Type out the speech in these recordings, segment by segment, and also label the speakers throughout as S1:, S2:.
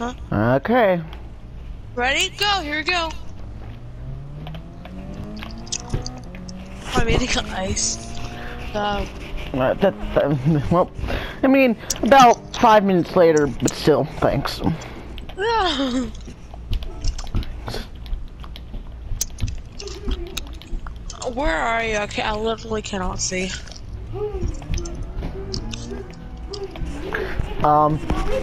S1: Okay.
S2: Ready? Go. Here we go. I made it ice. Um,
S1: Uh, that, that, well, I mean, about five minutes later, but still, thanks.
S2: Where are you? Okay, I literally cannot see.
S1: Um,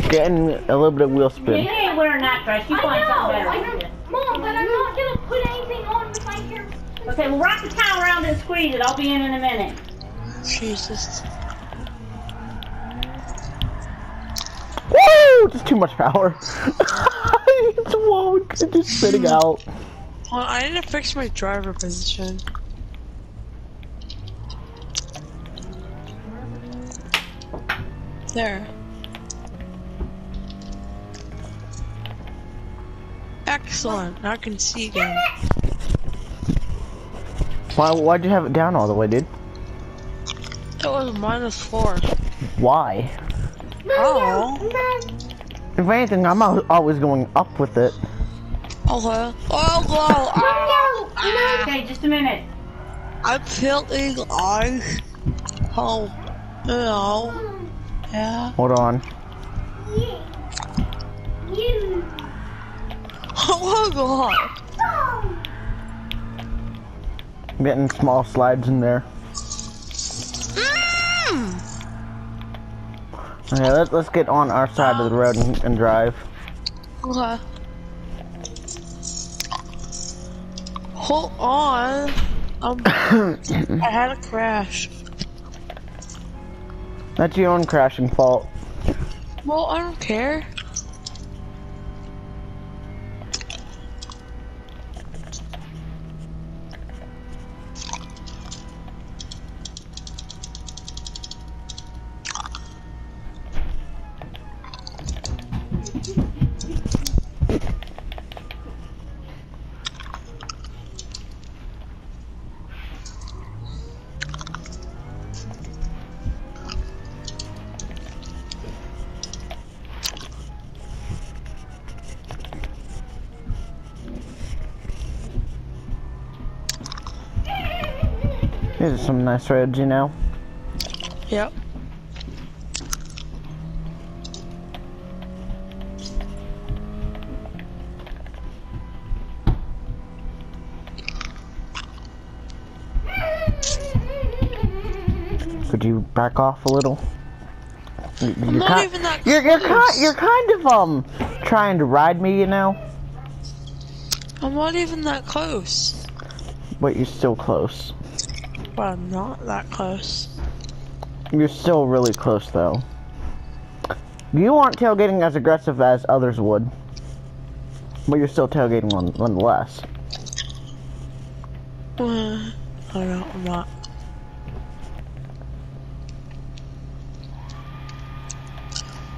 S1: getting a little bit of wheel spin.
S3: You ain't wearing that dress. You find something better. to do.
S4: Mom, but I'm not gonna put anything on with my hair.
S3: Okay, well wrap the towel around and squeeze it. I'll be in in a minute.
S2: Jesus.
S1: Woo! Just too much power. it's whoa, it's just spitting out.
S2: Well, I need to fix my driver position. There. Excellent. I can see again.
S1: Why, why'd you have it down all the way, dude?
S2: It was minus four.
S1: Why?
S2: Oh.
S1: If anything, I'm always going up with it.
S2: Okay. Oh, wow. Ah,
S3: Okay, just a minute.
S2: I'm feeling eyes. Oh. No. Yeah.
S1: Hold on.
S4: You.
S2: Oh god.
S1: I'm getting small slides in there.
S2: Mm.
S1: Okay, let, let's get on our side of the road and, and drive.
S2: Okay. Hold on. Um, I had a crash.
S1: That's your own crashing fault.
S2: Well, I don't care.
S1: These are some nice roads, you know.
S2: Yep.
S1: Could you back off a little? You're,
S2: not
S1: ki-
S2: even that
S1: you're, you're,
S2: close.
S1: you're kind of um trying to ride me, you know,
S2: I'm not even that close.
S1: but you're still close.
S2: But I'm not that close.
S1: You're still really close, though. You aren't tailgating as aggressive as others would, but you're still tailgating none- nonetheless.
S2: Uh, I don't know, I'm not.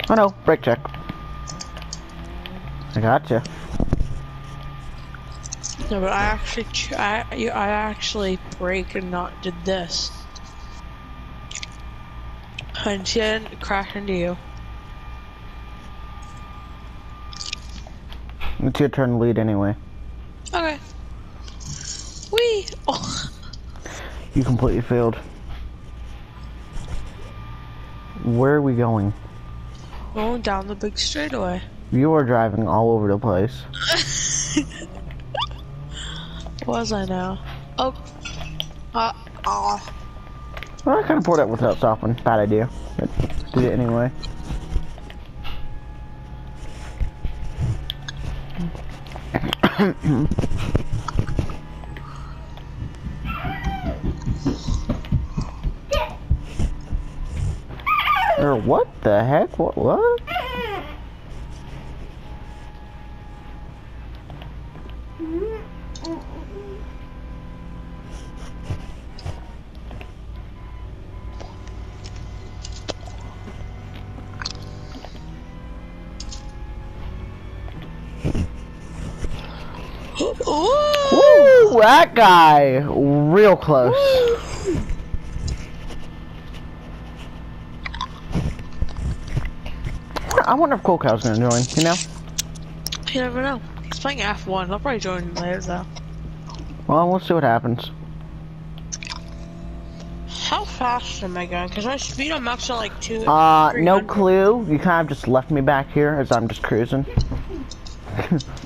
S1: Oh no, brake check. I gotcha.
S2: No, but I actually, I, I actually break and not did this. And she didn't crash into you.
S1: It's your turn to lead anyway.
S2: Okay. Wee! Oh.
S1: You completely failed. Where are we going?
S2: Going down the big straightaway.
S1: You are driving all over the place.
S2: Was I now? Oh. Uh.
S1: Well, I kind of poured it without stopping. Bad idea. But did it anyway. or what the heck? What? What? That guy, real close. I wonder if Cool Cow's gonna join. You know?
S2: You never know. He's playing F1. I'll probably join him later though.
S1: Well, we'll see what happens.
S2: How fast am I going? Because my speed on max at like two.
S1: Uh, no clue. You kind of just left me back here as I'm just cruising.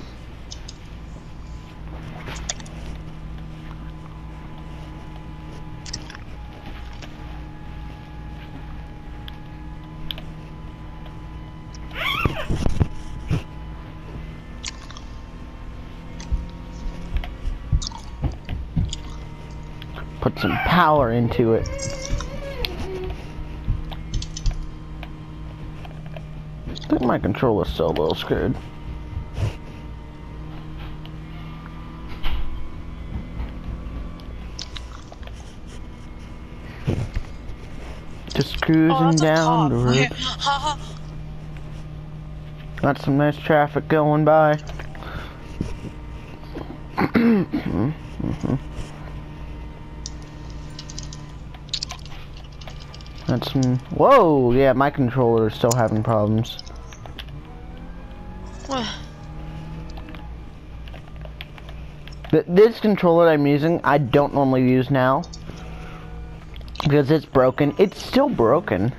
S1: Put some power into it. I think my controller's a little screwed. Just cruising
S2: Oh,
S1: down the road.
S2: Yeah. Ha, ha.
S1: Got some nice traffic going by. Mm-hmm, mm-hmm. That's some. Whoa! Yeah, my controller is still having problems.
S2: Well,
S1: Th this controller I'm using, I don't normally use now. Because it's broken. It's still broken.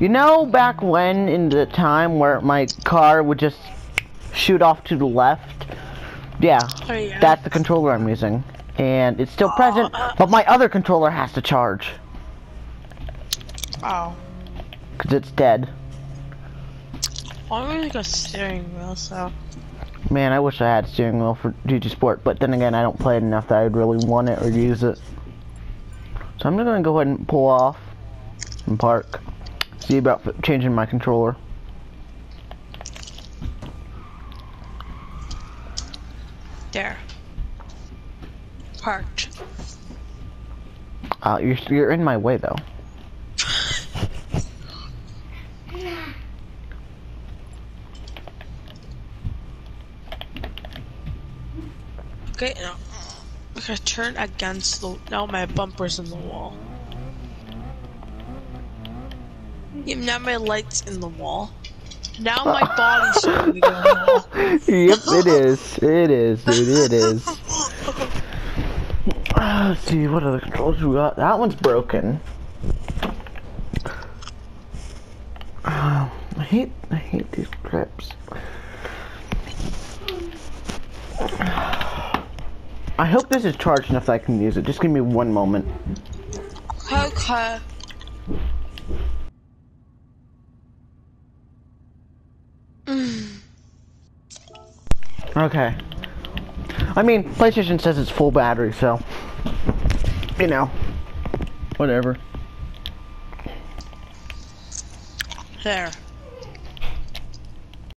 S1: You know back when, in the time where my car would just shoot off to the left? Yeah,
S2: Oh, yeah.
S1: that's the controller I'm using. And it's still present, but my other controller has to charge.
S2: Oh.
S1: Because it's dead.
S2: I'm really like a steering wheel, so.
S1: Man, I wish I had steering wheel for GT Sport, but then again, I don't play it enough that I'd really want it or use it. So I'm just gonna go ahead and pull off and park. See about changing my controller.
S2: There. Parked.
S1: Uh, you're you're in my way though.
S2: Okay, now. Okay, turn against the. Now my bumper's in the wall. Yeah, now my light's in the wall. Now my body's starting to go in the wall.
S1: yep, it is. It is, dude. It is. Let's see what other controls we got. That one's broken. Uh, I hate I hate these clips. I hope this is charged enough that I can use it. Just give me one moment.
S2: Okay. Mm.
S1: Okay. I mean, PlayStation says it's full battery, so you know, whatever.
S2: There.